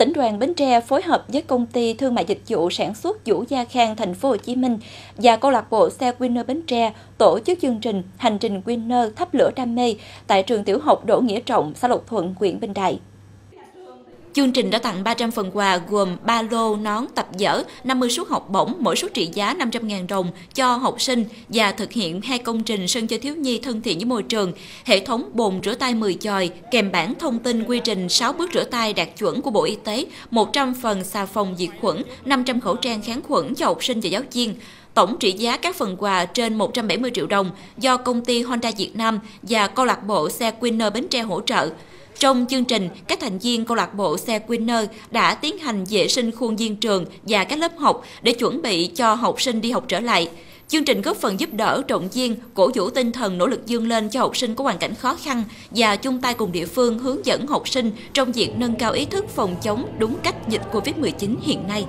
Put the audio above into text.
tỉnh đoàn Bến Tre phối hợp với công ty thương mại dịch vụ sản xuất Vũ Gia Khang thành phố Hồ Chí Minh và câu lạc bộ xe Winner Bến Tre tổ chức chương trình Hành trình Winner thắp lửa đam mê tại trường tiểu học Đỗ Nghĩa Trọng, xã Lộc Thuận, huyện Bình Đại. Chương trình đã tặng 300 phần quà gồm ba lô, nón, tập dở, 50 suất học bổng, mỗi suất trị giá 500.000 đồng cho học sinh và thực hiện hai công trình sân chơi thiếu nhi thân thiện với môi trường, hệ thống bồn rửa tay 10 chòi, kèm bản thông tin quy trình 6 bước rửa tay đạt chuẩn của Bộ Y tế, 100 phần xà phòng diệt khuẩn, 500 khẩu trang kháng khuẩn cho học sinh và giáo viên. Tổng trị giá các phần quà trên 170 triệu đồng do công ty Honda Việt Nam và câu lạc bộ xe Winner Bến Tre hỗ trợ. Trong chương trình, các thành viên câu lạc bộ xe Winner đã tiến hành vệ sinh khuôn viên trường và các lớp học để chuẩn bị cho học sinh đi học trở lại. Chương trình góp phần giúp đỡ động viên, cổ vũ tinh thần nỗ lực dương lên cho học sinh có hoàn cảnh khó khăn và chung tay cùng địa phương hướng dẫn học sinh trong việc nâng cao ý thức phòng chống đúng cách dịch Covid-19 hiện nay.